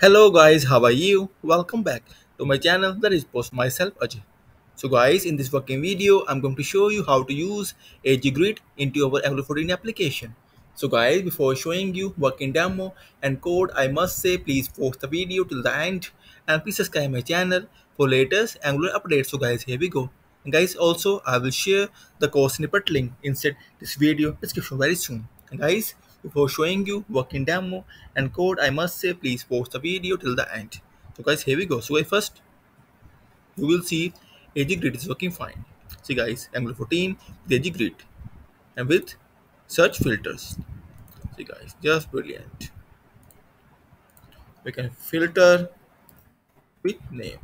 Hello guys, how are you? Welcome back to my channel Therichpost myself Ajay. So guys, in this working video, I'm going to show you how to use AG grid into our Angular 14 application. So guys, before showing you working demo and code, I must say please watch the video till the end and please subscribe my channel for latest Angular updates. So guys, here we go. And guys, also I will share the code snippet link inside this video description very soon. And guys, before showing you working demo and code, I must say please watch the video till the end. So guys, here we go. So first you will see AgGrid is working fine. See guys, Angular 14 with AgGrid and with search filters. See guys, just brilliant. We can filter with name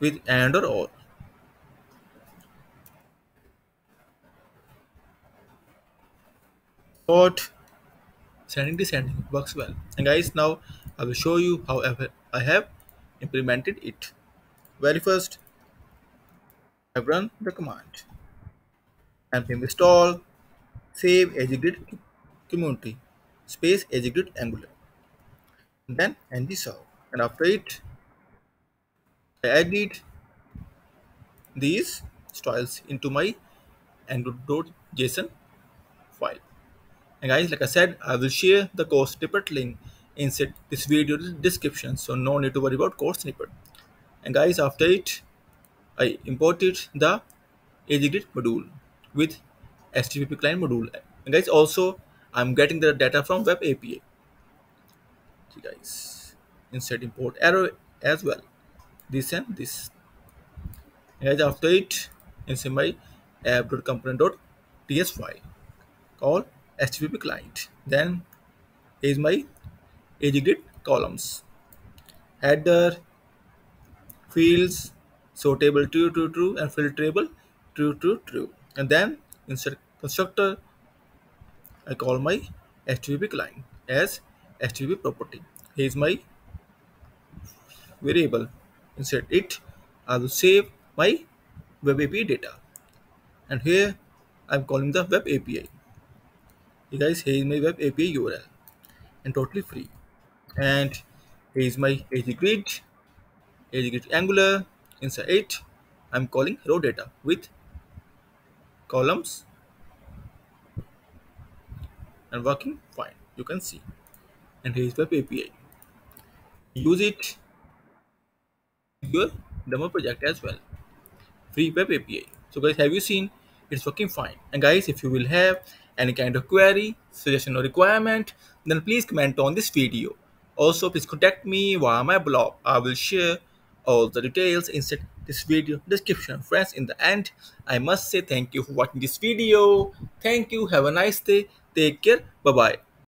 with and or or. Sort sending descending works well. And guys, now I will show you how I have implemented it. Very first, I've run the command npm install save AgGrid community space AgGrid angular. And then ng serve. And after it, I added these styles into my angular.json file. And guys, like I said, I will share the code snippet link inside this video description. So no need to worry about code snippet. And guys, after it, I imported the AgGrid module with HTTP client module. And guys, also I'm getting the data from web API. Guys, insert import arrow as well. This and this. And guys, after it, inside my app.component.ts file called HTTP client. Then is my AgGrid columns. Header, fields, sortable true, true, true, and filterable true, true, true. And then insert constructor, I call my HTTP client as HTTP property. Here is my variable. Insert it. I will save my web API data. And here I'm calling the web API hey guys here is my web api url and totally free. And here is my AgGrid AgGrid angular inside it. I'm calling row data with columns and working fine you can see. And here is web api use it your demo project as well. Free web api so guys have you seen? It's working fine. And guys if you will have any kind of query, suggestion or requirement, then please comment on this video. Also, please contact me via my blog. I will share all the details inside this video description. Friends, in the end, I must say thank you for watching this video. Thank you. Have a nice day. Take care. Bye-bye.